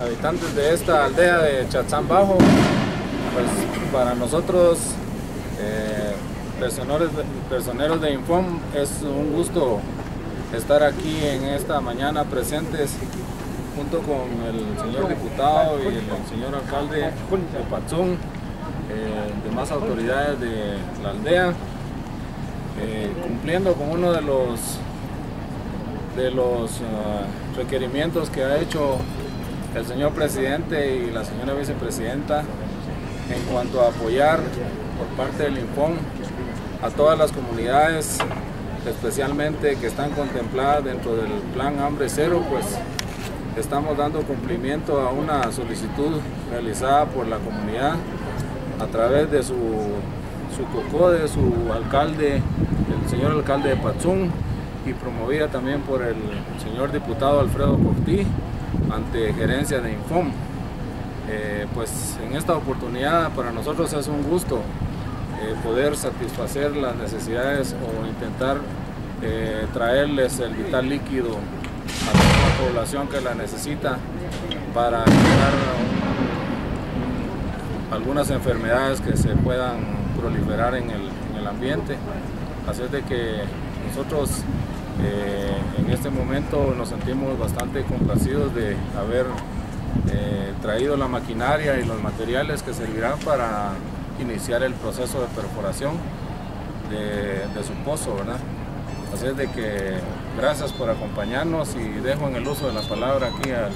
Habitantes de esta aldea de Chatzán Bajo, pues para nosotros, eh, personeros, de, Infom, es un gusto estar aquí en esta mañana presentes junto con el señor diputado y el señor alcalde de Patzún, eh, demás autoridades de la aldea, eh, cumpliendo con uno de los, de los uh, requerimientos que ha hecho el señor presidente y la señora vicepresidenta en cuanto a apoyar por parte del Infom a todas las comunidades, especialmente que están contempladas dentro del plan Hambre Cero, pues estamos dando cumplimiento a una solicitud realizada por la comunidad a través de su, su COCODE, su alcalde, el señor alcalde de Patzún y promovida también por el señor diputado Alfredo Cortí ante gerencia de Infom. Eh, pues en esta oportunidad para nosotros es un gusto eh, poder satisfacer las necesidades o intentar eh, traerles el vital líquido a toda la población que la necesita para evitar algunas enfermedades que se puedan proliferar en el, en el ambiente. Así es de que nosotros eh, en este momento nos sentimos bastante complacidos de haber eh, traído la maquinaria y los materiales que servirán para iniciar el proceso de perforación de, su pozo, ¿verdad? Así es de que gracias por acompañarnos y dejo en el uso de la palabra aquí al